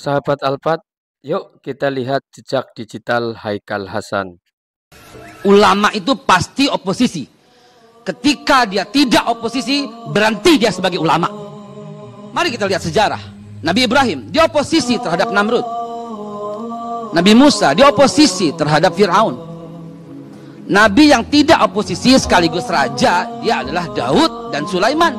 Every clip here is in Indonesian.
Sahabat Alphard, yuk kita lihat jejak digital Haikal Hasan. Ulama itu pasti oposisi. Ketika dia tidak oposisi, berhenti dia sebagai ulama. Mari kita lihat sejarah. Nabi Ibrahim, dia oposisi terhadap Namrud. Nabi Musa, dia oposisi terhadap Fir'aun. Nabi yang tidak oposisi sekaligus raja, dia adalah Daud dan Sulaiman.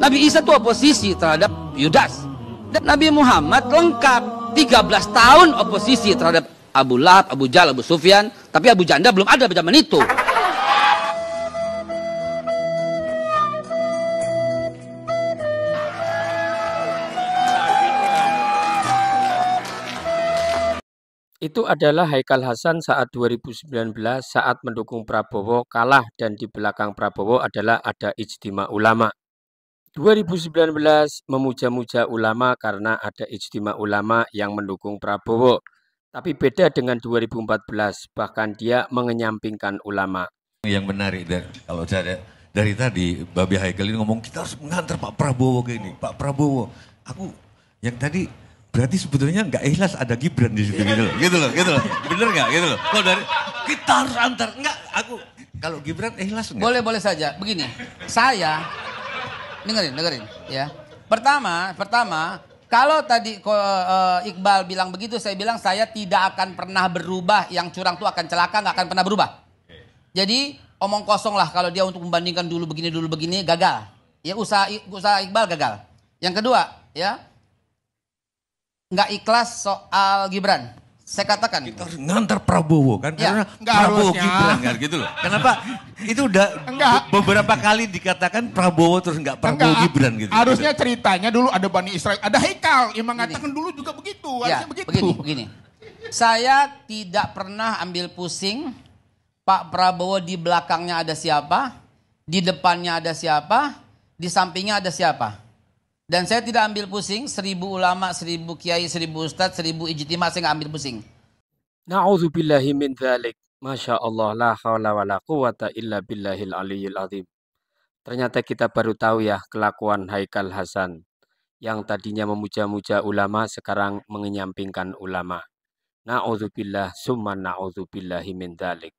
Nabi Isa itu oposisi terhadap Yudas. Dan Nabi Muhammad lengkap 13 tahun oposisi terhadap Abu Lahab, Abu Jal, Abu Sufyan. Tapi Abu Janda belum ada pada zaman itu. Itu adalah Haikal Hasan saat 2019 saat mendukung Prabowo kalah dan di belakang Prabowo adalah ada ijtima ulama. 2019 memuja-muja ulama karena ada ijtima ulama yang mendukung Prabowo. Tapi beda dengan 2014, bahkan dia mengenyampingkan ulama. Yang menarik dari, kalau dari, dari tadi Babi Haikal ini ngomong kita harus mengantar Pak Prabowo ke ini, Pak Prabowo. Aku yang tadi berarti sebetulnya nggak ikhlas ada Gibran di situ gitu loh, gitu loh, gitu loh. Bener nggak gitu loh? Kalau dari kita harus antar, nggak aku kalau Gibran ikhlas nggak? Boleh boleh saja. Begini, saya dengerin, dengerin ya. Pertama, pertama, kalau tadi uh, Iqbal bilang begitu, saya bilang saya tidak akan pernah berubah. Yang curang itu akan celaka, nggak akan pernah berubah. Jadi omong kosong lah kalau dia untuk membandingkan dulu begini dulu begini gagal. Ya usaha usaha Iqbal gagal. Yang kedua, ya nggak ikhlas soal Gibran. Saya katakan kita harus ngantar Prabowo kan ya. karena Enggak Prabowo harusnya. Gibran kan gitu loh. Kenapa? Itu udah Enggak. beberapa kali dikatakan Prabowo terus nggak Prabowo Enggak, Gibran gitu. Harusnya ceritanya dulu ada Bani Israel, ada Haikal yang mengatakan dulu juga begitu, Ya, harusnya begitu. begini, begini. Saya tidak pernah ambil pusing Pak Prabowo di belakangnya ada siapa, di depannya ada siapa, di sampingnya ada siapa. Dan saya tidak ambil pusing, seribu ulama, seribu kiai, seribu ustadz, seribu ijtima, saya nggak ambil pusing. Na'udzubillahi min dzalik. Masya Allah, la hawla wa la quwata illa billahil aliyil azim. Ternyata kita baru tahu ya kelakuan Haikal Hasan. Yang tadinya memuja-muja ulama, sekarang mengenyampingkan ulama. Na'udzubillah, summa na'udzubillahi min dzalik.